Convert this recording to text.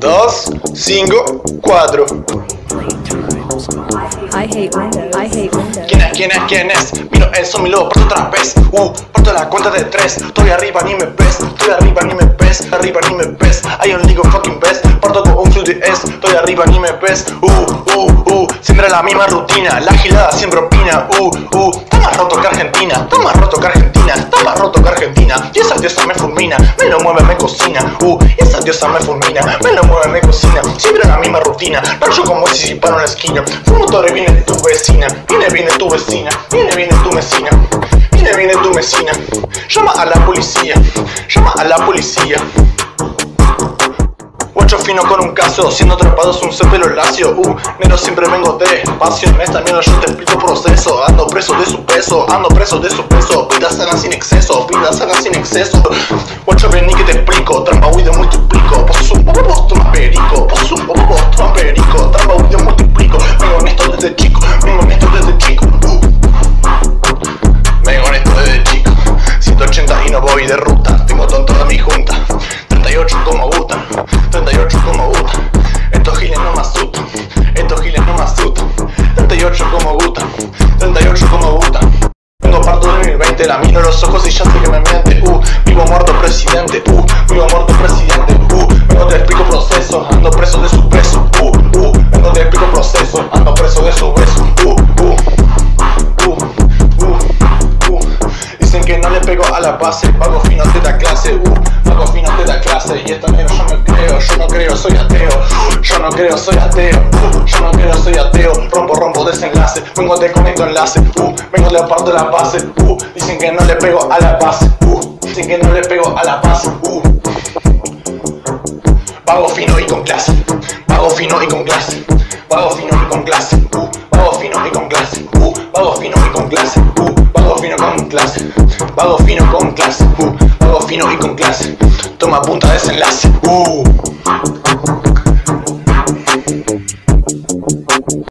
Dos, cinco, cuatro. I hate Windows. I hate Windows. ¿Quién es? ¿Quién es? ¿Quién es? Miro el son, mi lobo, parto otra vez. Uh, parto la cuenta de tres. Estoy arriba, ni me ves. Estoy arriba, ni me ves. Arriba, ni me ves. I only go Arriba, ni me ves. Uh, uh, uh. Siempre la misma rutina. La gilada siempre opina. Uh, uh. Está más roto que Argentina. Está más roto que Argentina. Está más roto que Argentina. Y esa diosa me fulmina. Me lo mueve, me cocina. Uh, y esa diosa me fulmina. Me lo mueve, me cocina. Siempre la misma rutina. Rancho como si paro en la esquina. Fumo torre, viene tu vecina. Viene, viene tu vecina. Viene, viene tu vecina. Viene, viene tu vecina. Llama a la policía. Llama a la policía. Fino con un caso, siendo atrapados un cepelo lacio. Uh, negro siempre vengo despacio. En esta mierda yo te explico proceso. Ando preso de su peso, ando preso de su peso. Vida sana sin exceso, vida sana sin exceso. Guacho vení que te explico, trampa huido multiplico. Vos sos un poco, vos toma perico. Vos un poco, vos toma perico. Trampa huido multiplico. Vengo honesto desde chico, vengo honesto desde chico. Uh. Vengo honesto desde chico. 180 y no voy de ruta. Tengo tonto de mi junta. 38 como gustan. 38 como gustan. Estos giles no me asustan. Estos giles no me asustan. 38 como gustan. 38 como gustan. Vengo parto de 2020, la miro a los ojos y ya sé que me miente. Uh, vivo muerto presidente. Uh, vivo muerto presidente. Uh, vengo te explico proceso. Ando preso de su peso. Uh, uh, vengo te explico proceso. Ando preso de su beso. Uh, uh, uh, uh, uh. Dicen que no le pego a la base, pago fino te da clase, uh, pago fino te creo, soy ateo, yo no creo, soy ateo, rompo, rompo desenlace, vengo de conecto enlace, uh, vengo de parto la base, uh, dicen que no le pego a la base, uh, dicen que no le pego a la base, uh. Pago fino y con clase, pago fino y con clase, pago fino y con clase, uh, pago fino y con clase, uh, fino y con clase, uh, pago fino con clase, pago fino con clase, uh, pago fino y con clase, toma punta desenlace, uh.